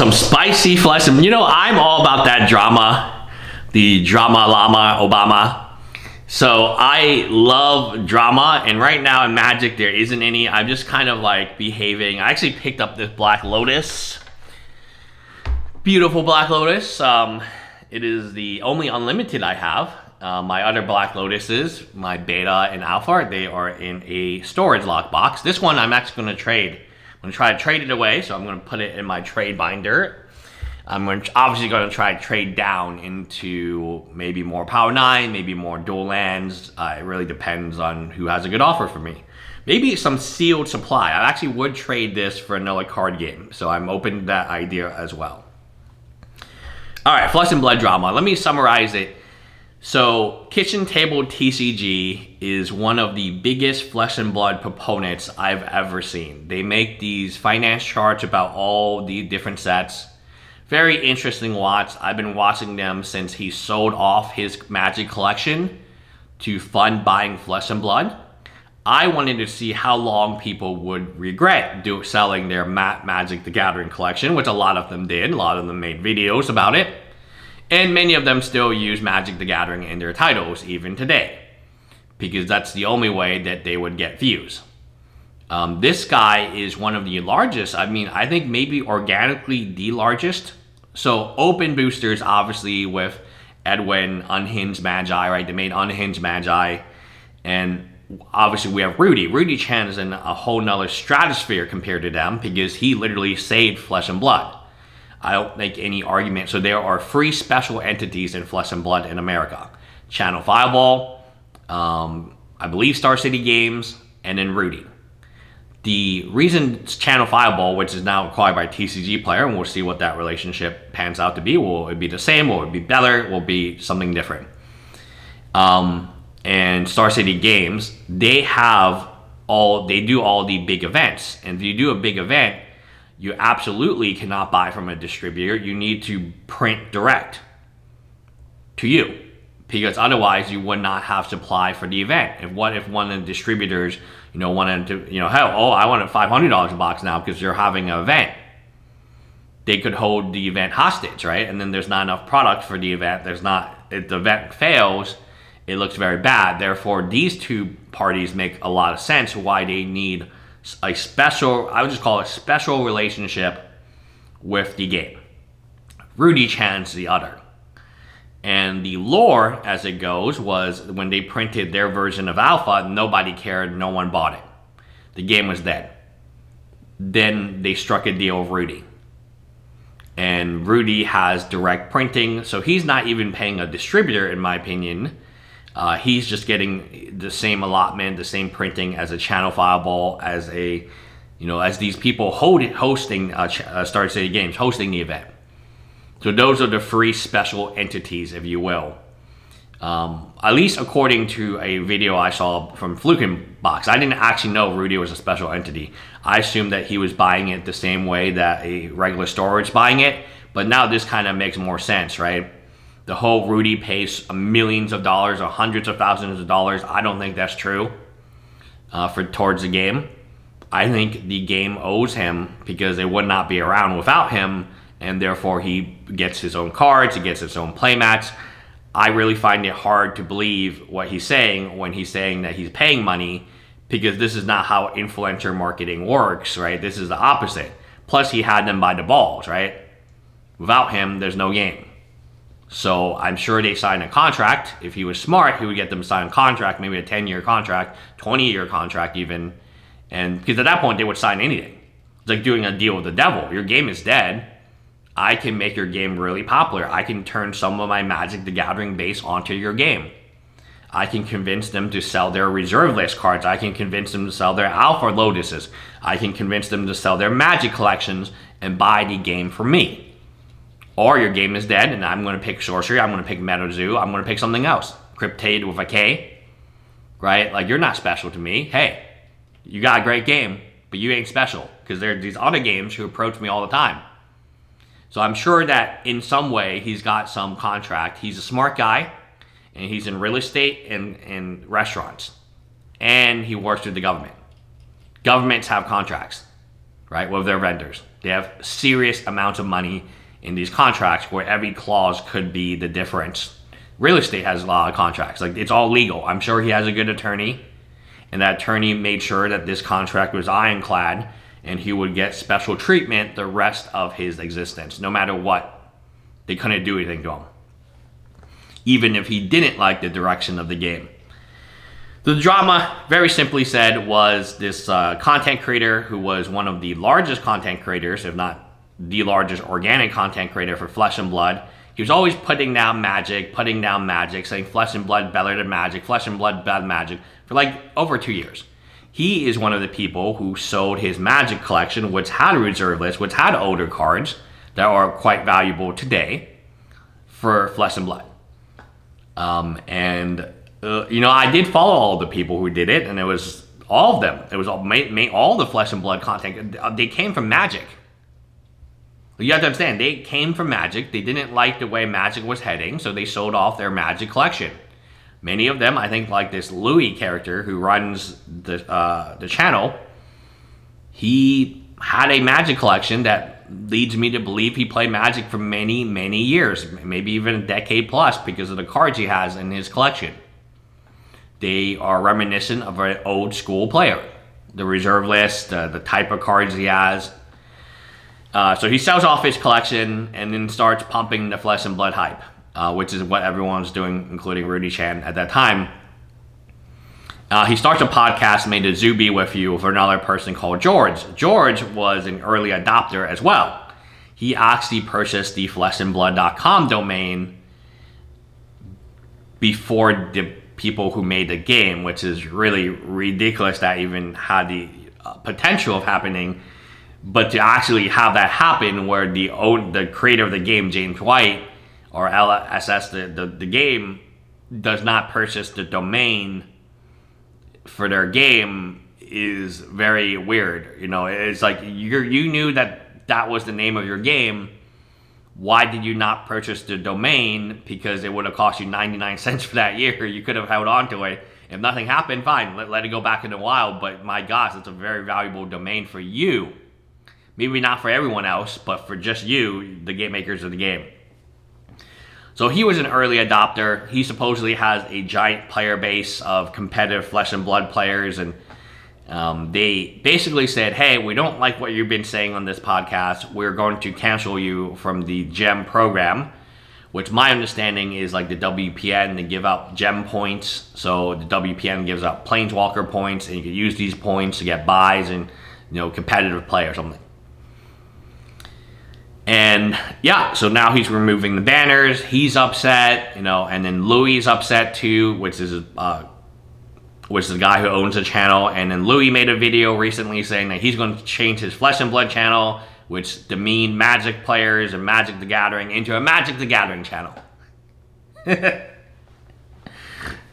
some spicy flesh. And you know, I'm all about that drama, the drama llama Obama. So I love drama, and right now in Magic there isn't any. I'm just kind of like behaving. I actually picked up this Black Lotus, beautiful Black Lotus. Um, it is the only unlimited I have. Uh, my other Black Lotuses, my beta and alpha, they are in a storage lockbox. This one I'm actually going to trade. I'm to try to trade it away, so I'm to put it in my trade binder. I'm obviously going to try to trade down into maybe more Power 9, maybe more dual lands. Uh, it really depends on who has a good offer for me. Maybe some sealed supply. I actually would trade this for another card game, so I'm open to that idea as well. All right, Flesh and Blood drama. Let me summarize it so, Kitchen Table TCG is one of the biggest flesh and blood proponents I've ever seen. They make these finance charts about all the different sets. Very interesting watch. I've been watching them since he sold off his Magic collection to fund buying Flesh and Blood. I wanted to see how long people would regret do, selling their Ma Magic the Gathering collection, which a lot of them did. A lot of them made videos about it. And many of them still use Magic the Gathering in their titles even today, because that's the only way that they would get views. Um, this guy is one of the largest, I mean, I think maybe organically the largest. So open boosters, obviously, with Edwin, Unhinged Magi, right? They made Unhinged Magi. And obviously we have Rudy. Rudy Chan is in a whole nother stratosphere compared to them because he literally saved Flesh and Blood. I don't make any argument. So there are three special entities in Flesh and Blood in America. Channel Fireball, um, I believe Star City Games, and then Rudy. The reason it's Channel Fireball, which is now acquired by TCG Player, and we'll see what that relationship pans out to be. Will it be the same? Will it be better? Will it be something different? Um, and Star City Games, they have all, they do all the big events. And if you do a big event, you absolutely cannot buy from a distributor. You need to print direct to you because otherwise you would not have supply for the event. If what if one of the distributors, you know, wanted to, you know, hell, oh, I want five hundred dollars a box now because you're having an event. They could hold the event hostage, right? And then there's not enough product for the event. There's not if the event fails, it looks very bad. Therefore, these two parties make a lot of sense why they need a special, I would just call it a special relationship with the game. Rudy Chan's the other. And the lore, as it goes, was when they printed their version of Alpha, nobody cared, no one bought it. The game was dead. Then they struck a deal with Rudy. And Rudy has direct printing, so he's not even paying a distributor, in my opinion. Uh, he's just getting the same allotment, the same printing as a channel fireball, as a, you know, as these people hold, hosting uh, uh, Star City Games, hosting the event. So those are the three special entities, if you will. Um, at least according to a video I saw from Box, I didn't actually know Rudy was a special entity. I assumed that he was buying it the same way that a regular store is buying it, but now this kind of makes more sense, right? The whole Rudy pays millions of dollars or hundreds of thousands of dollars. I don't think that's true uh, for towards the game. I think the game owes him because they would not be around without him, and therefore he gets his own cards, he gets his own playmats. I really find it hard to believe what he's saying when he's saying that he's paying money because this is not how influencer marketing works, right? This is the opposite. Plus, he had them by the balls, right? Without him, there's no game. So I'm sure they signed a contract. If he was smart, he would get them to sign a contract, maybe a 10 year contract, 20 year contract even. And because at that point they would sign anything. It's like doing a deal with the devil. Your game is dead. I can make your game really popular. I can turn some of my Magic the Gathering base onto your game. I can convince them to sell their reserve list cards. I can convince them to sell their Alpha Lotuses. I can convince them to sell their Magic collections and buy the game from me. Or your game is dead and I'm going to pick Sorcery, I'm going to pick MetaZoo, I'm going to pick something else. Cryptade with a K, right? Like, you're not special to me. Hey, you got a great game, but you ain't special. Because there are these other games who approach me all the time. So I'm sure that in some way he's got some contract. He's a smart guy, and he's in real estate and, and restaurants. And he works with the government. Governments have contracts, right, with their vendors. They have serious amounts of money in these contracts where every clause could be the difference. Real estate has a lot of contracts. Like it's all legal. I'm sure he has a good attorney, and that attorney made sure that this contract was ironclad and he would get special treatment the rest of his existence, no matter what. They couldn't do anything to him. Even if he didn't like the direction of the game. The drama, very simply said, was this uh, content creator who was one of the largest content creators, if not the largest organic content creator for Flesh and Blood. He was always putting down magic, putting down magic, saying Flesh and Blood better than magic, Flesh and Blood better than magic, for like over two years. He is one of the people who sold his magic collection, which had a reserve list, which had older cards that are quite valuable today for Flesh and Blood. Um, and, uh, you know, I did follow all the people who did it, and it was all of them. It was all, all the Flesh and Blood content. They came from magic. You have to understand, they came from Magic. They didn't like the way Magic was heading, so they sold off their Magic collection. Many of them, I think, like this Louis character who runs the uh, the channel, he had a Magic collection that leads me to believe he played Magic for many, many years, maybe even a decade plus, because of the cards he has in his collection. They are reminiscent of an old school player. The reserve list, uh, the type of cards he has. Uh, so he sells off his collection and then starts pumping the flesh and blood hype uh, which is what everyone was doing, including Rudy Chan at that time. Uh, he starts a podcast made a Zuby with you for another person called George. George was an early adopter as well. He actually purchased the fleshandblood.com domain before the people who made the game, which is really ridiculous that even had the uh, potential of happening. But to actually have that happen, where the the creator of the game, James White, or LSS, the, the, the game, does not purchase the domain for their game is very weird. You know, it's like you you knew that that was the name of your game. Why did you not purchase the domain? Because it would have cost you 99 cents for that year. You could have held on to it. If nothing happened, fine, let, let it go back in the wild. But my gosh, it's a very valuable domain for you. Maybe not for everyone else, but for just you, the game makers of the game. So he was an early adopter. He supposedly has a giant player base of competitive flesh and blood players. And um, they basically said, hey, we don't like what you've been saying on this podcast. We're going to cancel you from the GEM program, which my understanding is like the WPN they give out GEM points. So the WPN gives out Planeswalker points, and you can use these points to get buys and you know competitive play or something. And yeah, so now he's removing the banners. He's upset, you know, and then Louis is upset too, which is uh, which is the guy who owns the channel. And then Louis made a video recently saying that he's going to change his Flesh and Blood channel, which demean Magic players and Magic the Gathering, into a Magic the Gathering channel.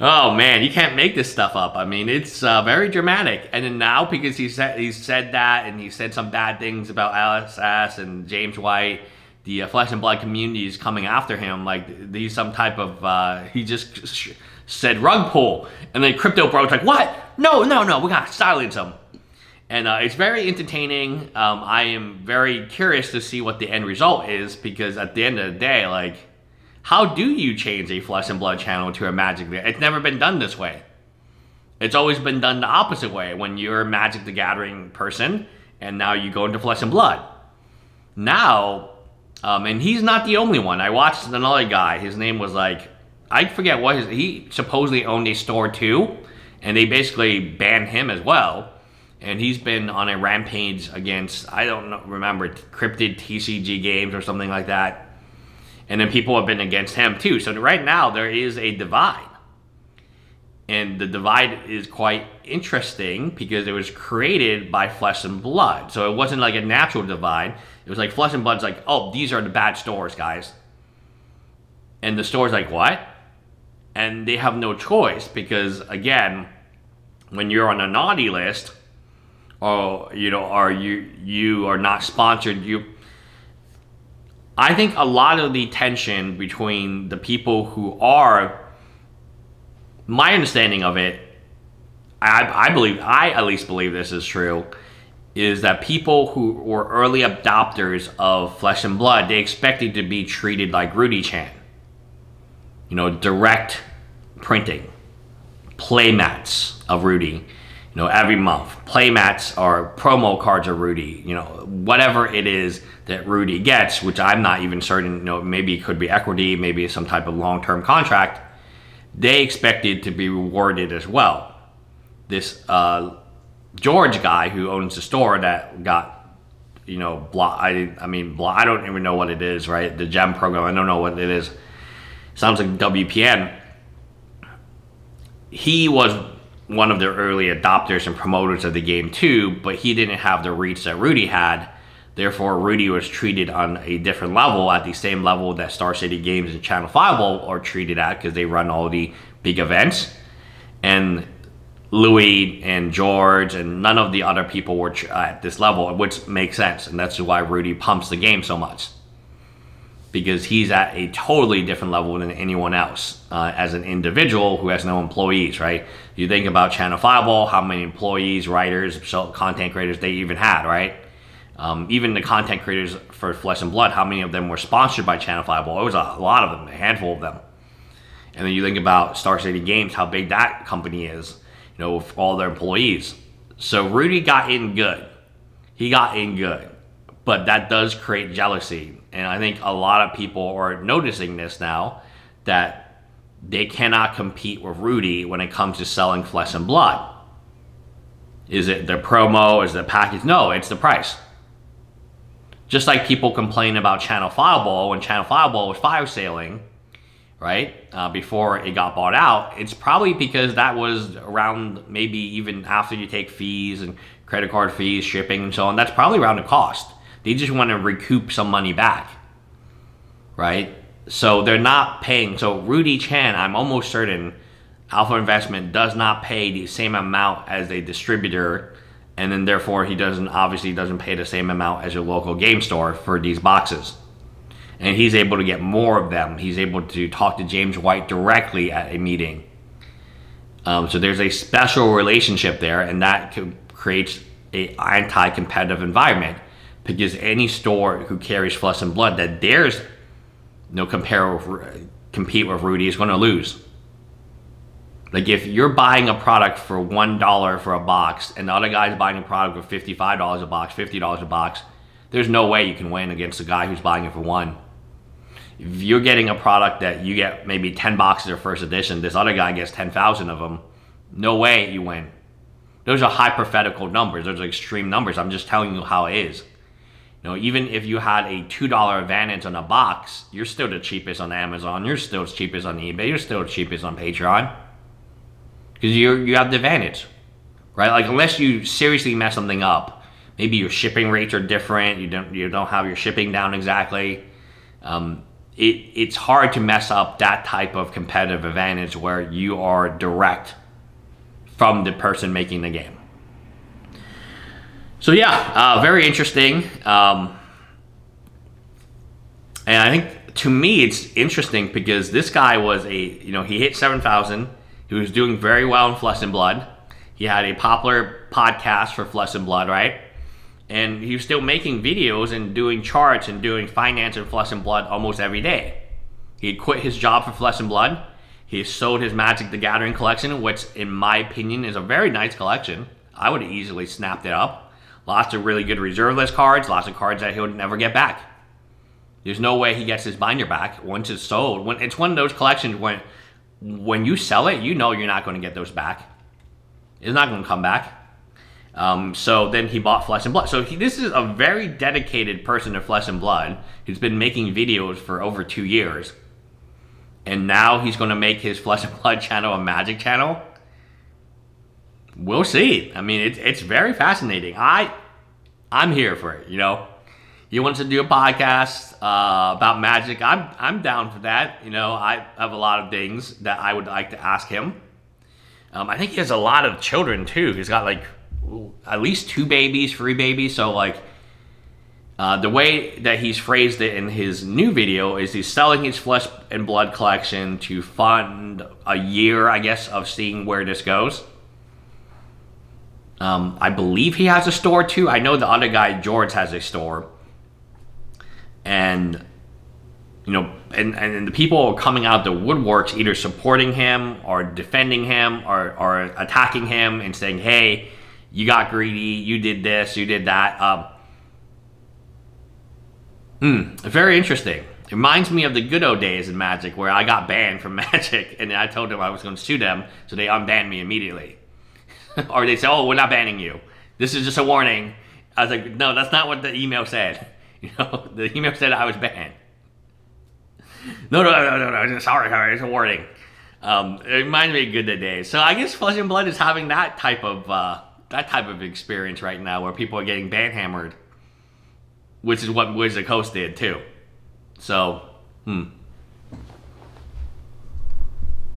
Oh man, you can't make this stuff up. I mean, it's uh, very dramatic. And then now, because he said he said that, and he said some bad things about LSS and James White, the uh, Flesh and Blood community is coming after him. Like he's some type of uh, he just said rug pull, and then Crypto Bro's like, what? No, no, no, we gotta silence him. And uh, it's very entertaining. Um, I am very curious to see what the end result is because at the end of the day, like how do you change a Flesh and Blood channel to a Magic? It's never been done this way. It's always been done the opposite way when you're a Magic the Gathering person and now you go into Flesh and Blood. Now, um, and he's not the only one. I watched another guy. His name was like, I forget what his, he supposedly owned a store too, and they basically banned him as well. And he's been on a rampage against, I don't know, remember, Cryptid TCG games or something like that and then people have been against him too. So right now there is a divide. And the divide is quite interesting because it was created by flesh and blood. So it wasn't like a natural divide. It was like flesh and blood's like, oh, these are the bad stores, guys. And the store's like, what? And they have no choice because again, when you're on a naughty list, or you know, are you you are not sponsored, you I think a lot of the tension between the people who are, my understanding of it, I, I believe, I at least believe this is true, is that people who were early adopters of Flesh and Blood, they expected to be treated like Rudy Chan. You know, direct printing, playmats of Rudy, you know, every month. Playmats are promo cards of Rudy, you know, whatever it is that Rudy gets, which I'm not even certain, you know, maybe it could be equity, maybe some type of long-term contract, they expected to be rewarded as well. This uh, George guy who owns the store that got, you know, block. I, I mean, block. I don't even know what it is, right? The gem program. I don't know what it is. Sounds like WPN. He was one of the early adopters and promoters of the game too, but he didn't have the reach that Rudy had. Therefore, Rudy was treated on a different level, at the same level that Star City Games and Channel 5 are treated at because they run all the big events. And Louis and George and none of the other people were at this level, which makes sense. And that's why Rudy pumps the game so much. Because he's at a totally different level than anyone else uh, as an individual who has no employees, right? You think about Channel Fireball, how many employees, writers, content creators they even had, right? Um, even the content creators for Flesh and Blood, how many of them were sponsored by Channel Fireball? It was a lot of them, a handful of them. And then you think about Star City Games, how big that company is you know, with all their employees. So Rudy got in good. He got in good. But that does create jealousy. And I think a lot of people are noticing this now that they cannot compete with Rudy when it comes to selling flesh and blood. Is it the promo? Is it the package? No, it's the price. Just like people complain about Channel Fireball when Channel Fireball was fire sailing right? Uh, before it got bought out, it's probably because that was around maybe even after you take fees and credit card fees, shipping, and so on. That's probably around the cost. They just want to recoup some money back, right? So they're not paying. So Rudy Chan, I'm almost certain Alpha Investment does not pay the same amount as a distributor. And then therefore he doesn't obviously doesn't pay the same amount as your local game store for these boxes and he's able to get more of them. He's able to talk to James White directly at a meeting. Um, so there's a special relationship there, and that creates a anti-competitive environment because any store who carries flesh and blood that dares no compare with, compete with Rudy is going to lose. Like if you're buying a product for one dollar for a box, and the other guy's buying a product for fifty-five dollars a box, fifty dollars a box, there's no way you can win against the guy who's buying it for one if you're getting a product that you get maybe 10 boxes of first edition, this other guy gets 10,000 of them, no way you win. Those are hypothetical numbers. Those are extreme numbers. I'm just telling you how it is. You know, even if you had a $2 advantage on a box, you're still the cheapest on Amazon. You're still the cheapest on eBay. You're still the cheapest on Patreon. Because you you have the advantage, right? Like unless you seriously mess something up, maybe your shipping rates are different. You don't you don't have your shipping down exactly. Um, it, it's hard to mess up that type of competitive advantage where you are direct from the person making the game. So yeah, uh, very interesting. Um, and I think to me it's interesting because this guy was a you know he hit seven thousand. He was doing very well in Flesh and Blood. He had a popular podcast for Flesh and Blood, right? and he was still making videos and doing charts and doing finance and flesh and blood almost every day. He had quit his job for flesh and blood. He sold his Magic the Gathering collection, which in my opinion is a very nice collection. I would have easily snapped it up. Lots of really good reserve list cards, lots of cards that he'll never get back. There's no way he gets his binder back once it's sold. When it's one of those collections when when you sell it, you know you're not going to get those back. It's not going to come back. Um, so then he bought Flesh and Blood. So he, this is a very dedicated person to Flesh and Blood who's been making videos for over two years. And now he's going to make his Flesh and Blood channel a magic channel. We'll see. I mean, it's, it's very fascinating. I, I'm here for it, you know. He wants to do a podcast uh, about magic. I'm, I'm down for that. You know, I have a lot of things that I would like to ask him. Um, I think he has a lot of children too. He's got like at least two babies, three babies. So like uh, the way that he's phrased it in his new video is he's selling his flesh and blood collection to fund a year, I guess, of seeing where this goes. Um, I believe he has a store too. I know the other guy, George, has a store. And, you know, and, and the people coming out the woodworks either supporting him or defending him or, or attacking him and saying, hey, you got greedy, you did this, you did that. Um, hmm, very interesting. It reminds me of the good old days in Magic where I got banned from Magic and I told them I was going to sue them, so they unbanned me immediately. or they say, oh, we're not banning you. This is just a warning. I was like, no, that's not what the email said. You know, the email said I was banned. No, no, no, no, no. Sorry, sorry. It's a warning. Um, it reminds me of good days. So I guess Flesh and Blood is having that type of uh, that type of experience right now, where people are getting ban hammered, which is what Wizard Coast did too. So, hmm.